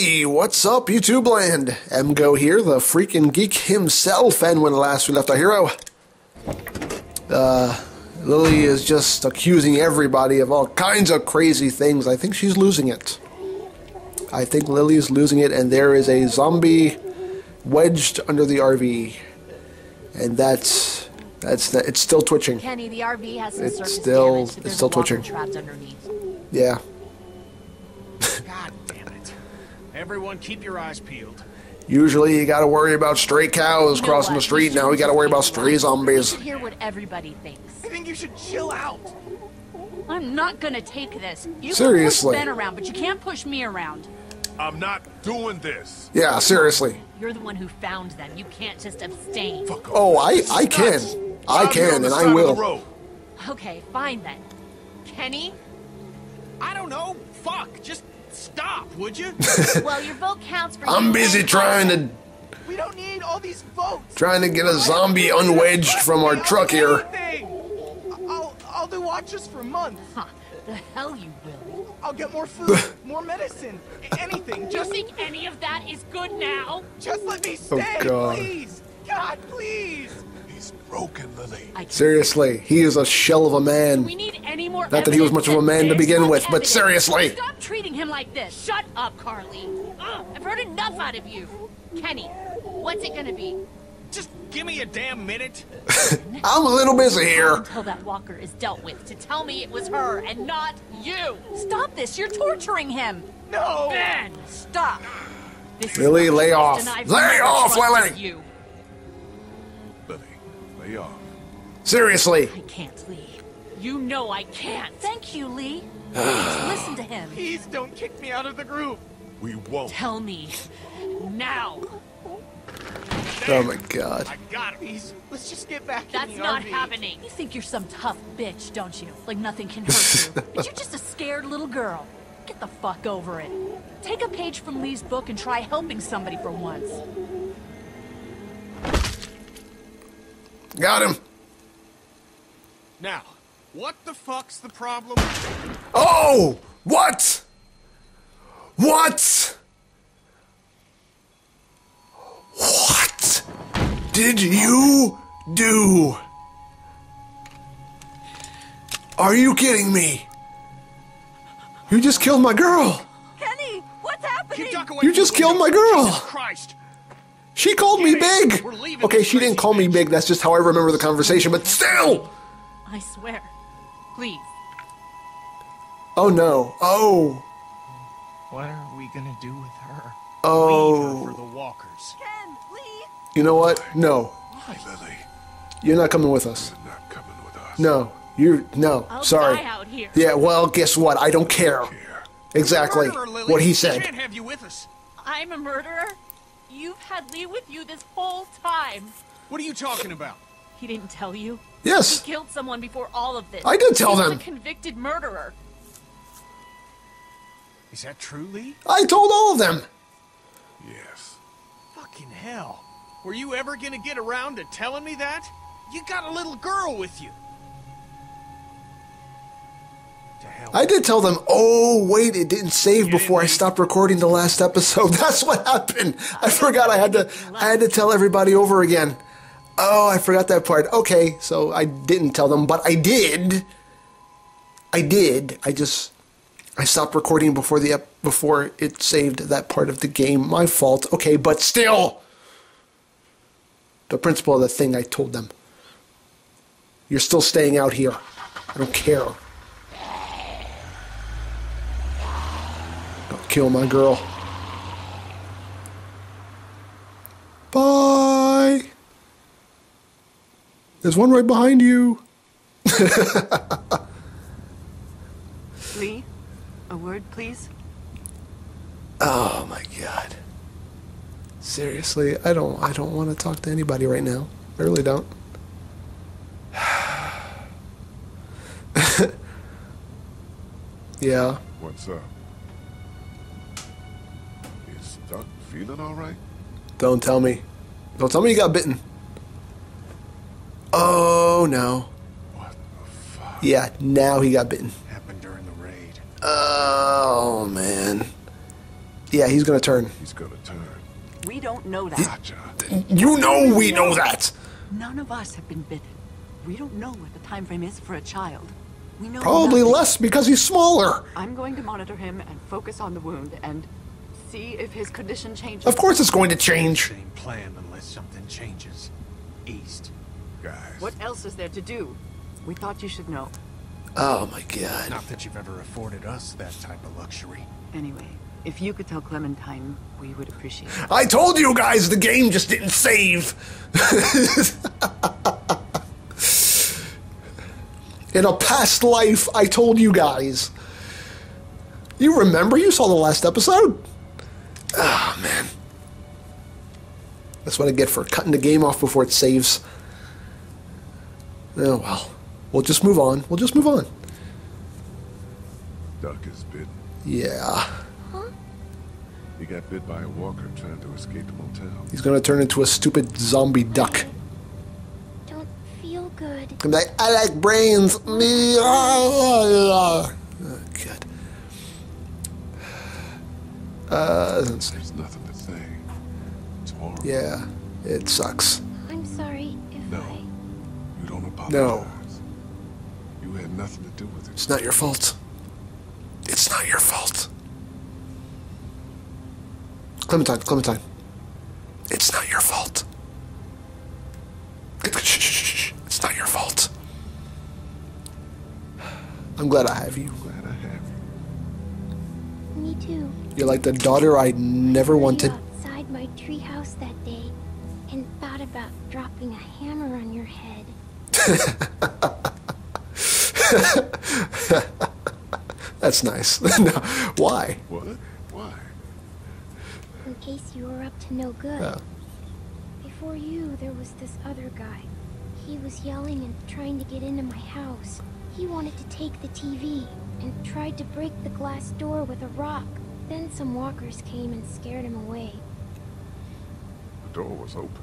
Hey, what's up, YouTube land? EmGo here, the freaking geek himself, and when last we left our hero, uh, Lilly is just accusing everybody of all kinds of crazy things. I think she's losing it. I think Lilly is losing it, and there is a zombie wedged under the RV, and that's that's the, it's still twitching. Kenny, the RV has some It's still- damage, it's there's still twitching. trapped underneath. Yeah. God damn it. Everyone keep your eyes peeled. Usually you gotta worry about stray cows You know crossing what? the street. Now we gotta worry about stray take a ride. You zombies. should hear what everybody thinks. I think you should chill out. I'm not gonna take this. You Seriously. can push Ben around, but you can't push me around. I'm not doing this. Yeah, seriously. You're the one who found them. You can't just abstain. Fuck off. Oh, I I can. I Drive me on can, and I will. road. Okay, fine then. Kenny? I don't know. Fuck. Just stop, would you? Well, your vote counts for I'm busy trying to we don't need all these votes. trying to get a zombie unwedged from our truck here. Anything. I'll, I'll do watches for months. Huh, the hell you will. I'll get more food, more medicine, anything. Do you think any of that is good now? just let me oh, stay, God. please. God, please. He's broken, Lilly. Seriously, he is a shell of a We man. need any more Not that he was much of a man to begin What with, but seriously. Stop treating him like this. Shut up, Carley. Ugh, I've heard enough out of you. Kenny, what's it gonna be? Just give me a damn minute. I'm a little busy here. Until that walker is dealt with to tell me it was her and not you. Stop this. You're torturing him. No. Ben, stop. This Lilly, lay off. Lay off, Lilly. You. Lilly, lay off. Seriously. I can't leave. You know I can't. Thank you, Lee. Please listen to him. Please don't kick me out of the group. We won't. Tell me now. Oh my god. I got him. Please, let's just get back That's in the not RV. happening. You think you're some tough bitch, don't you? Like nothing can hurt you. but you're just a scared little girl. Get the fuck over it. Take a page from Lee's book and try helping somebody for once. Got him. Now, what the fuck's the problem? Oh! What? What? What did you do? Are you kidding me? You just killed my girl. Kenny, what's happening? You duck away You from just killed my girl. Jesus Christ. She called me big. Okay, she didn't call me big. That's just how I remember the conversation, but still. I swear. Please. Oh no. Oh. What are we gonna do with her? Oh. Her for the walkers. Ken, Lee. You know what? No. Lilly, You're not coming with us. No. You're not coming with us. No. You no. I'll Sorry. die out here. Yeah, well, guess what? I don't care. Here. Exactly Murderer, what he We said. can't have you with us. I'm a murderer? You've had Lee with you this whole time. What are you talking about? He didn't tell you? Yes. He killed someone before all of this. I did tell He's them. a convicted murderer. Is that true, Lee? I told all of them. Yes. Fucking hell. Were you ever gonna get around to telling me that? You got a little girl with you. I did tell them. Oh, wait, it didn't save before I stopped recording the last episode. That's what happened. I forgot I had to I had to tell everybody over again. Oh, I forgot that part. Okay, so I didn't tell them, but I did. I did. I just I stopped recording before the ep- before it saved that part of the game. My fault. Okay, but still the principle of the thing I told them. You're still staying out here. I don't care. Kill my girl. Bye. There's one right behind you. Lee, a word, please. Oh my god. Seriously, I don't I don't want to talk to anybody right now. I really don't. yeah. What's up? You stuck? Feeling all right? Don't tell me. Don't tell me you got bitten. Oh no. What the fuck? Yeah, now he got bitten. Happened during the raid. Oh man. Yeah, he's gonna turn. He's gonna turn. We don't know that. Gotcha. You know we know that. None of us have been bitten. We don't know what the time frame is for a child. We know Probably nothing. less because he's smaller. I'm going to monitor him and focus on the wound and see if his condition changes. Of course it's going to change. Same plan unless something changes. East. Guys. What else is there to do? We thought you should know. Oh my god. Not that you've ever afforded us that type of luxury. Anyway, if you could tell Clementine, we would appreciate it. I told you guys the game just didn't save. In a past life, I told you guys. You remember? You saw the last episode. Ah, man. That's what I get for cutting the game off before it saves. Oh, well. We'll just move on. We'll just move on. Duck is bitten. Yeah. Huh? He got bit by a walker trying to escape the motel. He's gonna turn into a stupid zombie duck. Don't feel good. I'm like, I like brains. Me. Oh, God. Uh, There's nothing to say. It's yeah, it sucks. I'm sorry if No. I. You don't apologize. No. You had nothing to do with it. It's not your fault. It's not your fault. Clementine, Clementine. It's not your fault. Shh, shh, shh, shh. It's not your fault. I'm glad I have you. Glad I have you. Me too. You're like the daughter I never Saw wanted. You outside my treehouse that day, and thought about dropping a hammer on your head. That's nice. no, why? What? Why? In case you were up to no good. Oh. Before you, there was this other guy. He was yelling and trying to get into my house. He wanted to take the TV and tried to break the glass door with a rock. Then some walkers came and scared him away. Door was open.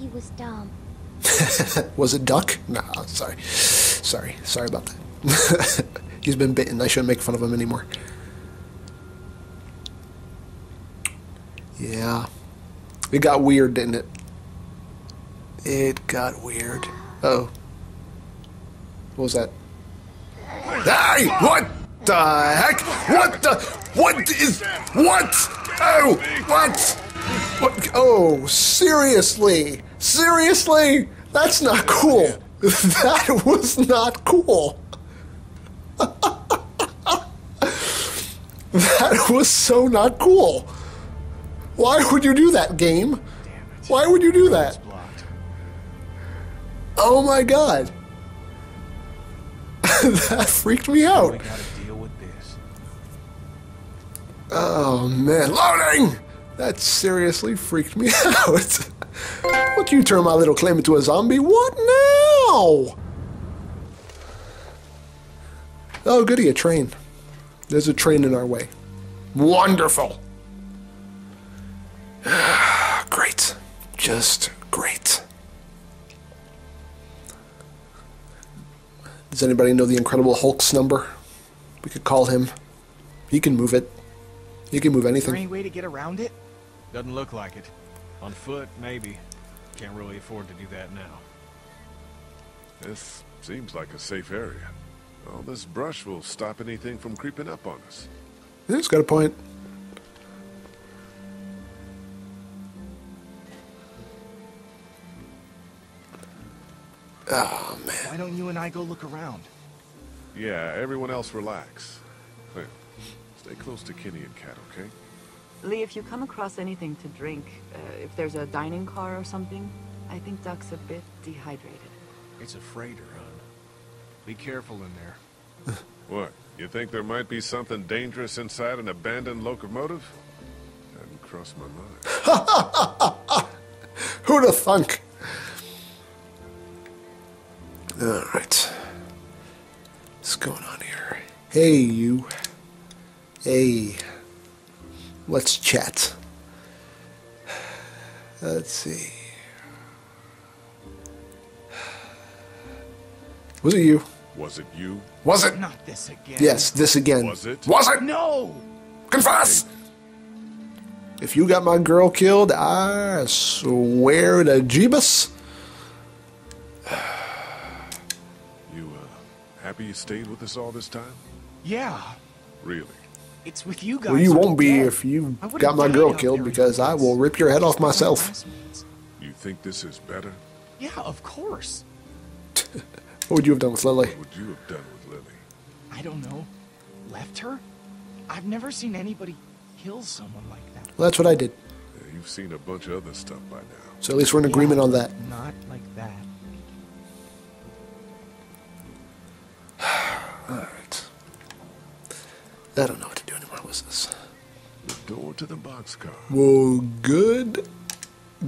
He was dumb. Was it duck? No, sorry. Sorry. Sorry about that. He's been bitten. I shouldn't make fun of him anymore. Yeah. It got weird, didn't it? It got weird. Oh. What was that? Hey! What the heck? What the? What is? What? Oh! What? What? Oh, seriously? Seriously? That's not cool. That was not cool. That was so not cool. Why would you do that, game? Why would you do that? Oh my god. that freaked me out. We gotta deal with this. Oh man, loading! That seriously freaked me out. what you turn my little claim into a zombie? What now? Oh, goody, a train. There's a train in our way. Wonderful. great. Just great. Does anybody know the Incredible Hulk's number? We could call him. He can move it. He can move Is there anything. any way to get around it? Doesn't look like it. On foot, maybe. Can't really afford to do that now. This seems like a safe area. All this brush will stop anything from creeping up on us. Yeah, it's got a point. Oh man. Why don't you and I go look around? Yeah, everyone else relax. Clem, stay close to Kenny and Kat, okay? Lee, if you come across anything to drink, uh, if there's a dining car or something, I think Duck's a bit dehydrated. It's a freighter, hon. Be careful in there. What? You think there might be something dangerous inside an abandoned locomotive? Hadn't crossed my mind. Who'da thunk? Alright. What's going on here? Hey, you. Hey. Let's chat. Let's see. Was it you? Was it you? Was it? Not this again. Yes, this again. Was it? Was it? No! Confess! If you got my girl killed, I swear to Jeebus. You, uh, happy you stayed with us all this time? Yeah, Really? It's with you guys. Well, you won't be dead. if you got my girl killed because I will rip your head off myself. You think this is better? Yeah, of course. What would you have done with Lilly? What would you have done with Lilly? I don't know. Left her? I've never seen anybody kill someone like that. Well, that's what I did. Yeah, you've seen a bunch of other stuff by now. So at least we're in agreement Yeah, on that. Not like that. Alright. I don't know what to do anymore. What's this? The door to the boxcar. Well, good,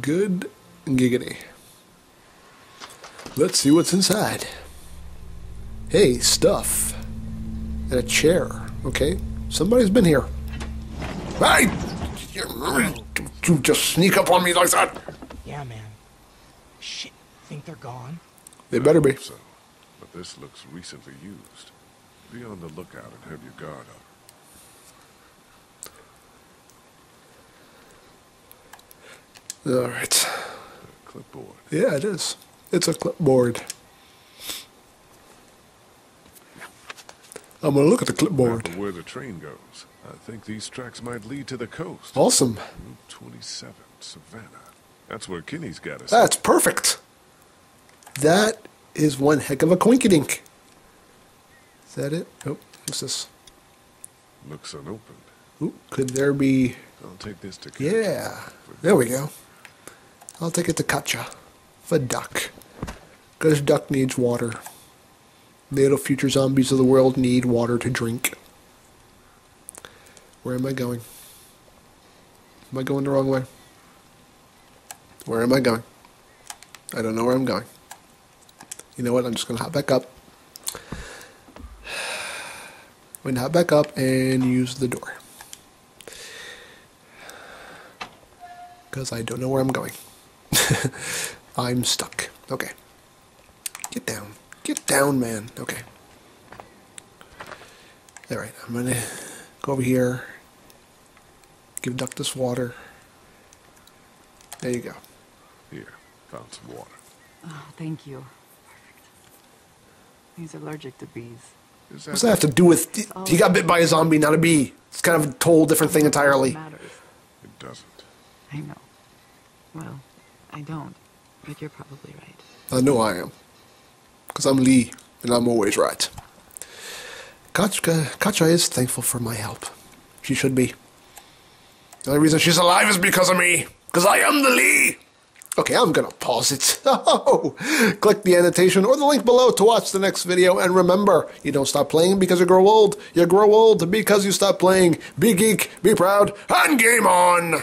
good giggity. Let's see what's inside. Hey, stuff. And a chair. Okay, somebody's been here. Hey! Don't you just sneak up on me like that. Yeah, man. Shit, think they're gone? They better be. So, but this looks recently used. Be on the lookout and have your guard up. Alright. Clipboard. Yeah, it is. It's a clipboard. I'm gonna look at the clipboard. where the train goes. I think these tracks might lead to the coast. Awesome. Route 27, Savannah. That's where Kenny's got us. That's perfect. That is one heck of a coinkydink. Is that it? Oh, what's this? Looks unopened. Ooh, could there be? I'll take this to Katjaa. Yeah, there we go. I'll take it to Katjaa for Duck, because Duck needs water. Little future zombies of the world need water to drink. Where am I going? Am I going the wrong way? Where am I going? I don't know where I'm going. You know what? I'm just gonna hop back up. I'm gonna hop back up and use the door. Because I don't know where I'm going. I'm stuck. Okay. Get down. Get down, man. Okay. Alright, I'm gonna go over here. Give Duck this water. There you go. Here, found some water. Oh, thank you. Perfect. He's allergic to bees. Is What's that have to do with. He got bit by a zombie, not a bee. It's kind of a whole different thing entirely. Matters. It doesn't. I know. Well, I don't. But you're probably right. I know I am. Because I'm Lee, and I'm always right. Katjaa, Katjaa is thankful for my help. She should be. The only reason she's alive is because of me. Because I am the Lee. Okay, I'm gonna pause it. Oh, click the annotation or the link below to watch the next video. And remember, you don't stop playing because you grow old. You grow old because you stop playing. Be geek, be proud, and game on!